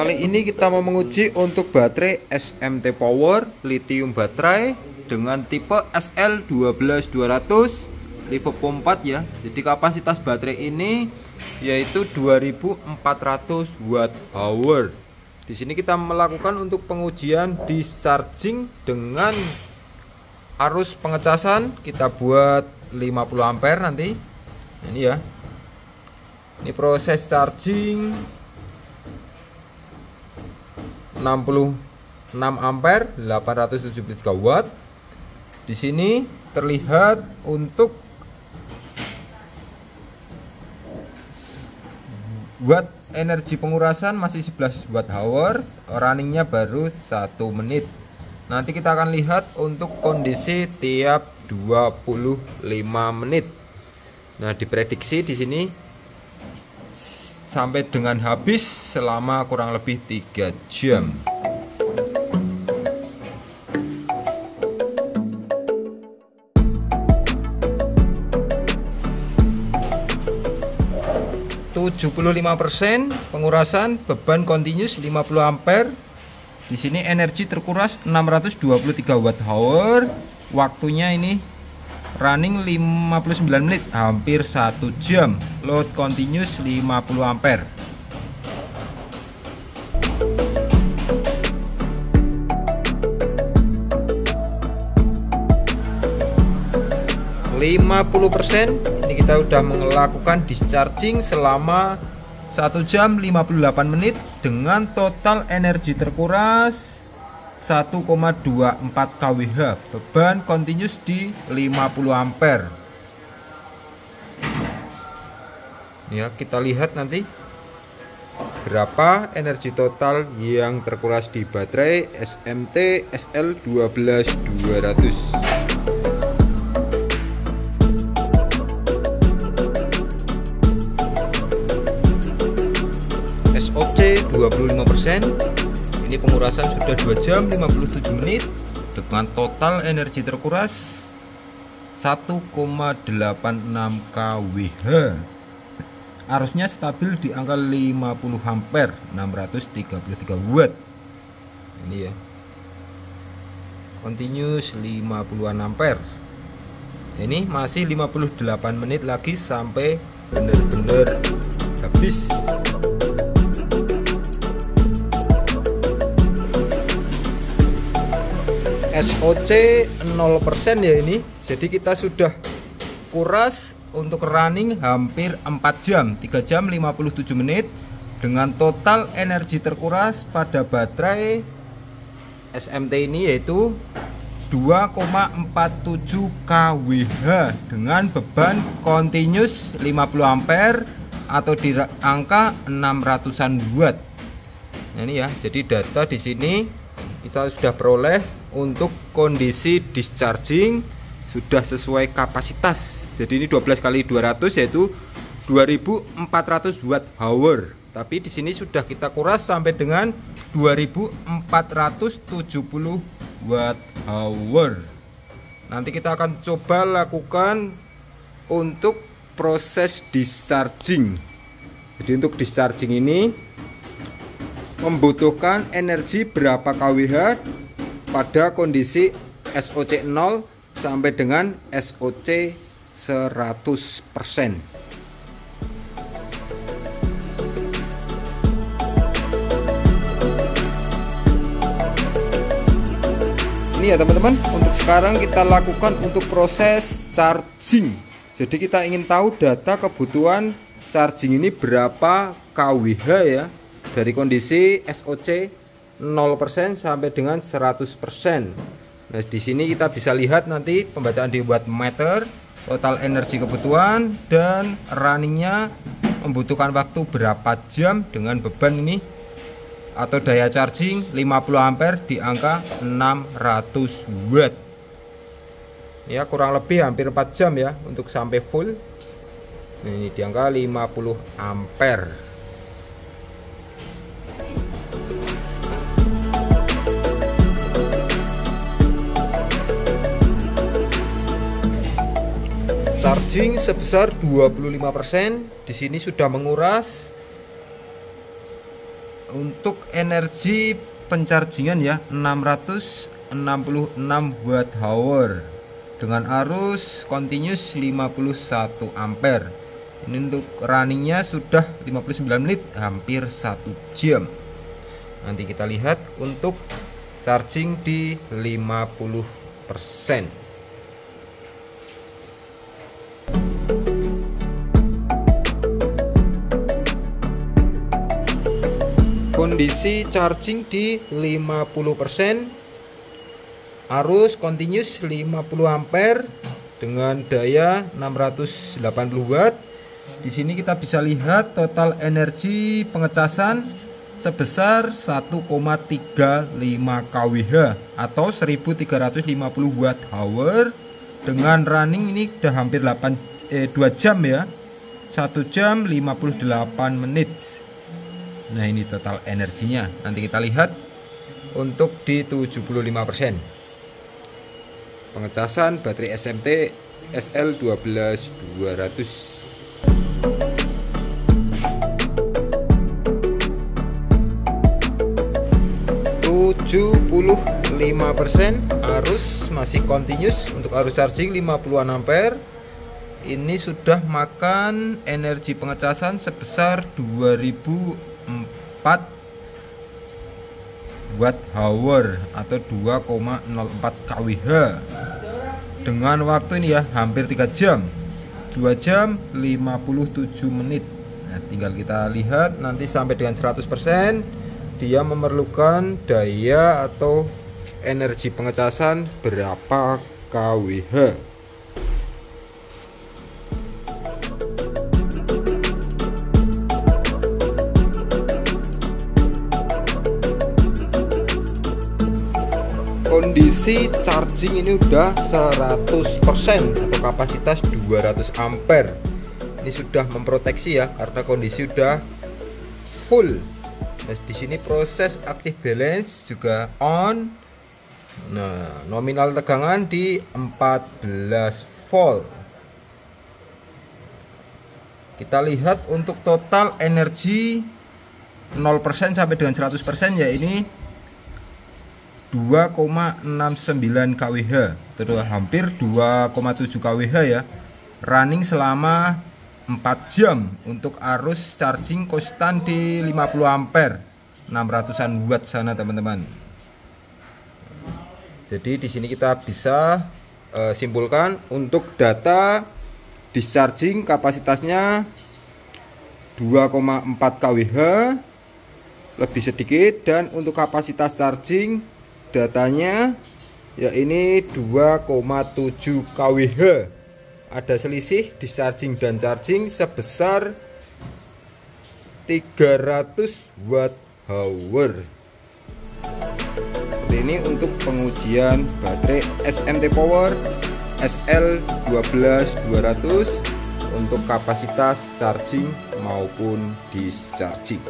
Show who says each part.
Speaker 1: Kali ini kita mau menguji untuk baterai SMT Power lithium baterai dengan tipe SL12200 Liverpool 4 ya. Jadi kapasitas baterai ini yaitu 2400 watt hour. Di sini kita melakukan untuk pengujian discharging dengan arus pengecasan kita buat 50 ampere nanti. Ini ya. Ini proses charging 66 ampere 873 watt. Di sini terlihat untuk watt energi pengurasan masih 11 watt hour. Runningnya baru satu menit. Nanti kita akan lihat untuk kondisi tiap 25 menit. Nah diprediksi di sini sampai dengan habis selama kurang lebih 3 jam. persen pengurasan beban continuous 50 ampere. Di sini energi terkuras 623 watt hour. Waktunya ini running 59 menit hampir 1 jam. Load continuous 50 ampere. persen ini kita sudah melakukan discharging selama 1 jam 58 menit dengan total energi terkuras 1,24 kWh. Beban continuous di 50 ampere. Ya kita lihat nanti berapa energi total yang terkuras di baterai SMT SL12200 SOC 25% ini pengurasan sudah 2 jam 57 menit dengan total energi terkuras 1,86 kWh. Arusnya stabil di angka 50 ampere 633 watt. Ini ya. Continuous 50 ampere. Ini masih 58 menit lagi sampai benar-benar habis SOC 0% ya ini jadi kita sudah kuras untuk running hampir 4 jam 3 jam 57 menit dengan total energi terkuras pada baterai SMT ini yaitu 2,47 kWh dengan beban continuous 50 ampere atau di angka 600-an watt. Nah, ini ya, jadi data di sini kita sudah peroleh untuk kondisi discharging sudah sesuai kapasitas. Jadi ini 12 kali 200 yaitu 2400 watt hour. Tapi di sini sudah kita kuras sampai dengan 2470 watt hour. Nanti kita akan coba lakukan untuk proses discharging. Jadi untuk discharging ini membutuhkan energi berapa kWh pada kondisi SOC 0 sampai dengan SOC 100%. Ini ya teman-teman, untuk sekarang kita lakukan untuk proses charging. Jadi kita ingin tahu data kebutuhan charging ini berapa kWh ya dari kondisi SOC 0% sampai dengan 100%. Nah, di sini kita bisa lihat nanti pembacaan dibuat meter, total energi kebutuhan dan runningnya membutuhkan waktu berapa jam dengan beban ini atau daya charging 50 ampere di angka 600 watt. Ya, kurang lebih hampir 4 jam ya untuk sampai full. Nah, ini di angka 50 ampere. Charging sebesar 25% di sini sudah menguras. Untuk energi penchargingan ya 666 watt hour. Dengan arus continuous 51 ampere. Ini untuk runningnya sudah 59 menit hampir satu jam. Nanti kita lihat untuk charging di 50 kondisi charging di 50% arus continuous 50 ampere dengan daya 680 watt. Di sini kita bisa lihat total energi pengecasan sebesar 1,35 kWh atau 1350 watt hour dengan running ini udah hampir 8 eh, 2 jam ya. 1 jam 58 menit Nah ini total energinya. Nanti kita lihat Untuk di 75% Pengecasan baterai SMT SL12200 75% arus masih continuous untuk arus charging 50 ampere. Ini sudah makan energi pengecasan sebesar 2000 4 watt hour atau 2,04 kWh dengan waktu ini ya hampir 3 jam. 2 jam 57 menit. Nah, tinggal kita lihat nanti sampai dengan 100% dia memerlukan daya atau energi pengecasan berapa kWh kondisi charging ini udah 100% atau kapasitas 200 ampere. Ini sudah memproteksi ya karena kondisi udah full. Nah, di sini proses active balance juga on. Nah nominal tegangan di 14 volt. Kita lihat untuk total energi 0% sampai dengan 100% ya ini 2,69 kWh. Terus hampir 2,7 kWh ya. Running selama 4 jam untuk arus charging konstan di 50 ampere. 600an watt sana teman-teman. Jadi di sini kita bisa uh, simpulkan untuk data discharging kapasitasnya 2,4 kWh lebih sedikit. Dan untuk kapasitas charging datanya ya ini 2,7 kWh ada selisih discharging dan charging sebesar 300 watt hour. Ini untuk pengujian baterai SMT Power SL12200 untuk kapasitas charging maupun discharging